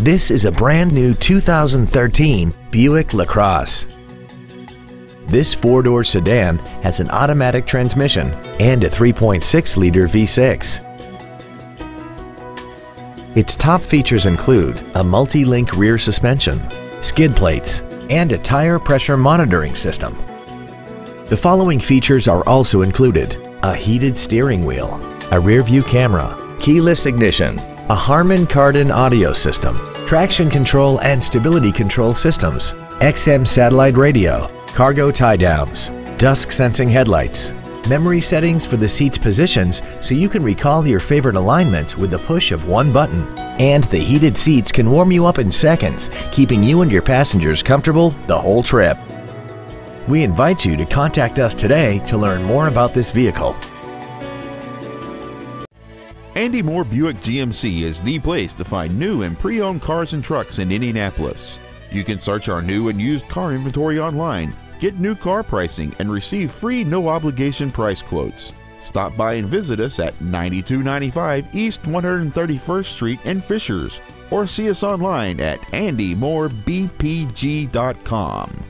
This is a brand new 2013 Buick LaCrosse. This four-door sedan has an automatic transmission and a 3.6-liter V6. Its top features include a multi-link rear suspension, skid plates, and a tire pressure monitoring system. The following features are also included. A heated steering wheel, a rear view camera, keyless ignition, a Harman Kardon audio system, traction control and stability control systems, XM satellite radio, cargo tie downs, dusk sensing headlights, memory settings for the seat's positions so you can recall your favorite alignments with the push of one button. And the heated seats can warm you up in seconds, keeping you and your passengers comfortable the whole trip. We invite you to contact us today to learn more about this vehicle. Andy Mohr Buick GMC is the place to find new and pre owned cars and trucks in Indianapolis. You can search our new and used car inventory online, get new car pricing, and receive free no obligation price quotes. Stop by and visit us at 9295 East 131st Street in Fishers or see us online at andymohrbpg.com.